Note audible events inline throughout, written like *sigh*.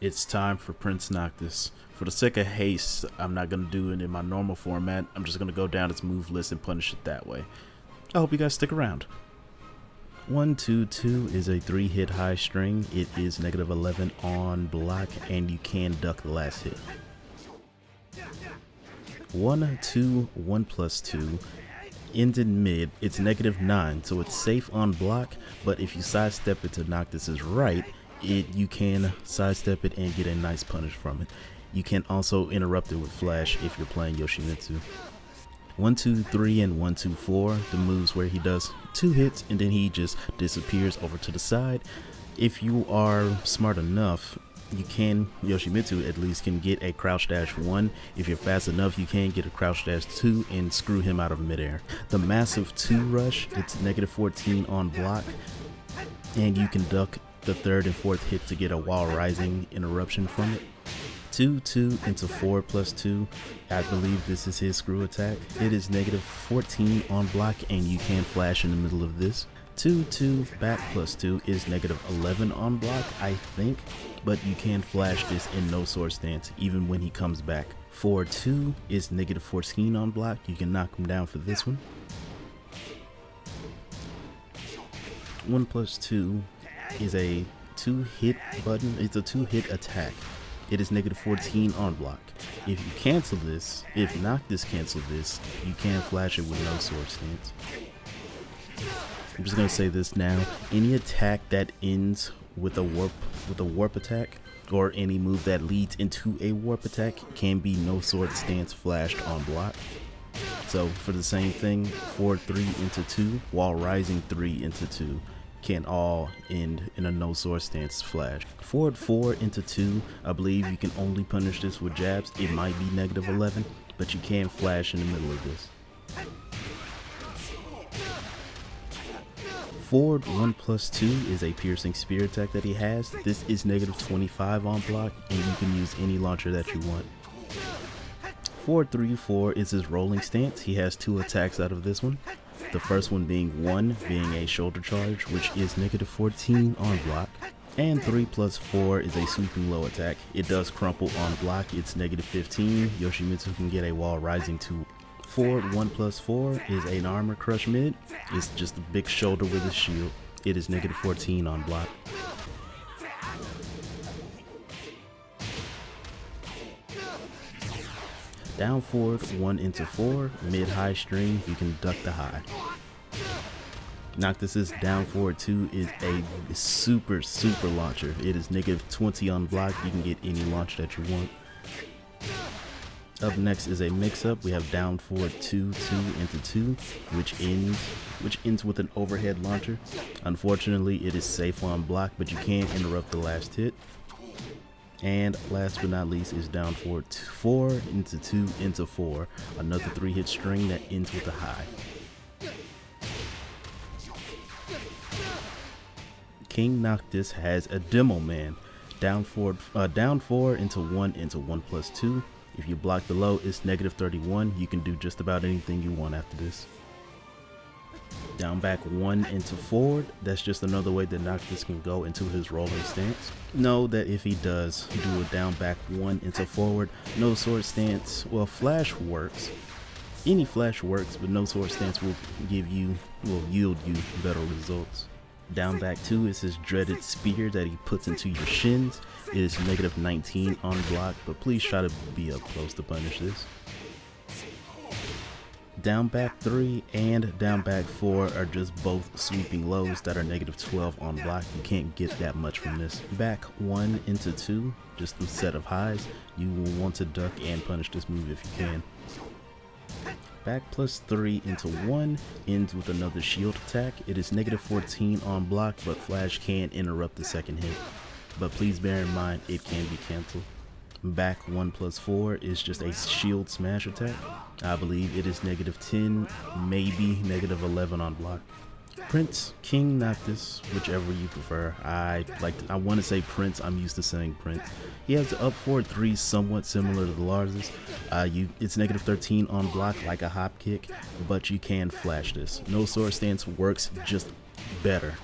It's time for Prince Noctis. For the sake of haste, I'm not going to do it in my normal format. I'm just going to go down its move list and punish it that way. I hope you guys stick around. 122 is a three hit high string. It is negative 11 on block and you can duck the last hit. 1 2 1 plus 2 ended mid. It's negative 9 so it's safe on block but if you sidestep it to Noctis's right it you can sidestep it and get a nice punish from it. You can also interrupt it with flash if you're playing Yoshimitsu. 1, 2, 3, and 1, 2, 4, the moves where he does two hits and then he just disappears over to the side. If you are smart enough, you can, Yoshimitsu at least, can get a crouch dash 1. If you're fast enough, you can get a crouch dash 2 and screw him out of midair. The massive 2 rush, it's negative 14 on block, and you can duck the third and fourth hit to get a while rising interruption from it. 2 2 into 4 plus 2. I believe this is his screw attack. It is negative 14 on block and you can flash in the middle of this. 2 2 back plus 2 is negative 11 on block, I think, but you can flash this in no sword stance even when he comes back. 4 2 is negative 14 on block, you can knock him down for this one. 1 plus 2 is a 2 hit button, it's a 2 hit attack it is negative 14 on block. If you cancel this, if Noctis cancel this, you can flash it with no sword stance. I'm just gonna say this now. Any attack that ends with a warp with a warp attack or any move that leads into a warp attack can be no sword stance flashed on block. So for the same thing, 4 3 into 2 while rising 3 into 2 can all end in a no sword stance flash. Forward 4 into 2, I believe you can only punish this with jabs. It might be negative 11, but you can flash in the middle of this. Forward 1 plus 2 is a piercing spear attack that he has. This is negative 25 on block, and you can use any launcher that you want. Forward 3 4 is his rolling stance. He has two attacks out of this one. The first one being 1 being a shoulder charge, which is negative 14 on block. And 3 plus 4 is a sweeping low attack. It does crumple on block, it's negative 15. Yoshimitsu can get a while rising to 4. 1 plus 4 is an armor crush mid. It's just a big shoulder with a shield. It is negative 14 on block. Down forward, 1 into 4, mid high string, you can duck the high. Noctis's down forward 2 is a super, super launcher. It is negative 20 on block, you can get any launch that you want. Up next is a mix-up. We have down forward 2, 2 into 2, which ends which ends with an overhead launcher. Unfortunately, it is safe on block, but you can interrupt the last hit. And last but not least is down forward 4 into 2 into 4. Another 3 hit string that ends with a high. King Noctis has a demo man. Down forward, uh, down 4 into 1 into 1 plus 2. If you block the low, it's negative 31. You can do just about anything you want after this. Down back 1 into forward, that's just another way that Noctis can go into his rolling stance. Know that if he does do a down back 1 into forward, no sword stance, well flash works. Any flash works, but no sword stance will give you, will yield you better results. Down back 2 is his dreaded spear that he puts into your shins. It is negative 19 on block, but please try to be up close to punish this. Down back 3 and down back 4 are just both sweeping lows that are negative 12 on block. You can't get that much from this. Back 1 into 2, just a set of highs. You will want to duck and punish this move if you can. Back plus 3 into 1 ends with another shield attack. It is negative 14 on block, but Flash can interrupt the second hit. But please bear in mind, it can be cancelled. Back 1 plus 4 is just a shield smash attack. I believe it is negative 10, maybe negative 11 on block. Prince, King Noctis, whichever you prefer. I like. I want to say Prince. I'm used to saying Prince. He has up forward three, somewhat similar to the Lars's. Uh, you, it's negative 13 on block, like a hop kick, but you can flash this. No sword stance works just better.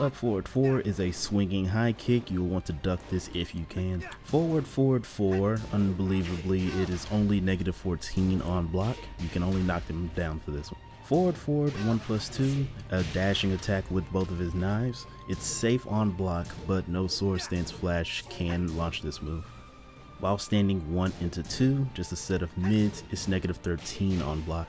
Up forward 4 is a swinging high kick. You'll want to duck this if you can. Forward forward 4, unbelievably, it is only negative 14 on block. You can only knock them down for this one. Forward forward 1 plus 2, a dashing attack with both of his knives. It's safe on block, but no sword stance flash can launch this move. While standing 1 into 2, just a set of mids, it's negative 13 on block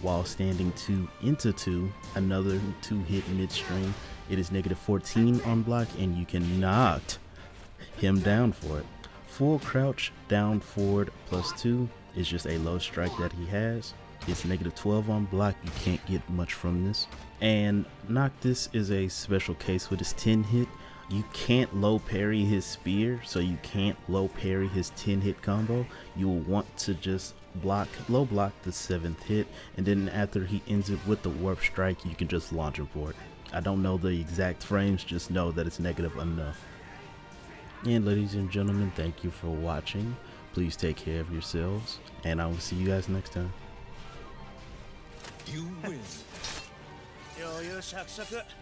while standing 2 into 2, another 2 hit mid midstream. It is negative 14 on block and you can knock him down for it. Full crouch down forward plus 2 is just a low strike that he has. It's negative 12 on block, you can't get much from this. And Noctis is a special case with his 10 hit. You can't low parry his spear, so you can't low parry his 10 hit combo. You will want to just block, low block the 7th hit, and then after he ends it with the warp strike, you can just launch him for it. I don't know the exact frames, just know that it's negative enough. And ladies and gentlemen, thank you for watching. Please take care of yourselves, and I will see you guys next time. You win. *laughs*